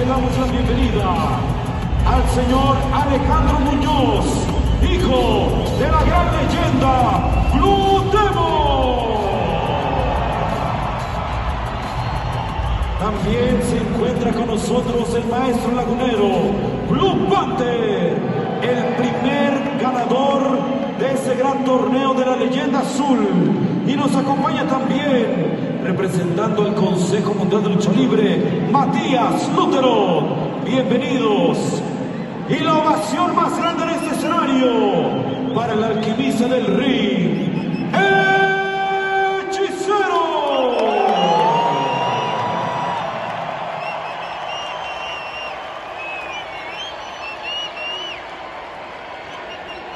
le damos la bienvenida al señor Alejandro Muñoz, hijo de la gran leyenda Blue Demon. También se encuentra con nosotros el maestro lagunero Blue Panther, el primer ganador de ese gran torneo de la leyenda azul. Nos acompaña también, representando el Consejo Mundial de Lucha Libre, Matías Lutero. Bienvenidos. Y la ovación más grande en este escenario para el alquimista del ring, Hechicero.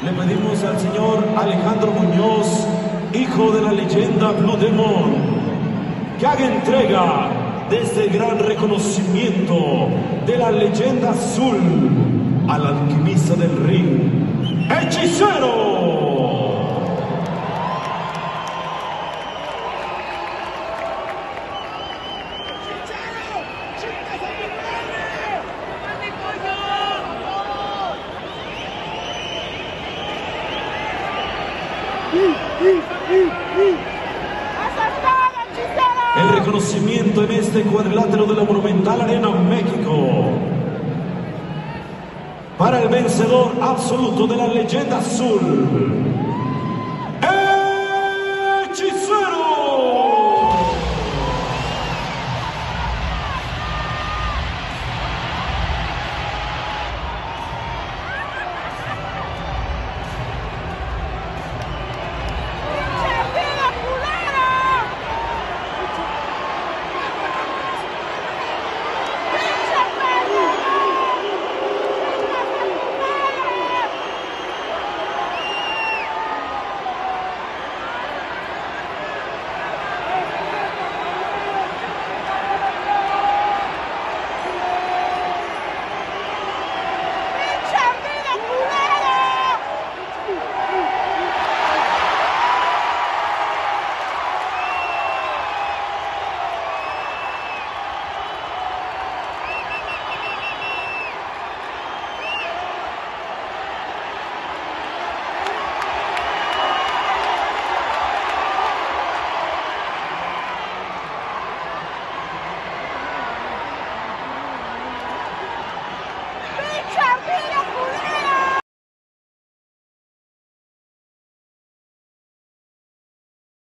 Le pedimos al señor Alejandro Muñoz, hijo de la leyenda Blue Demon, que haga entrega de este gran reconocimiento de la leyenda azul al alquimista del ring, Hechicero. El reconocimiento en este cuadrilátero de la Monumental Arena México. Para el vencedor absoluto de la leyenda azul,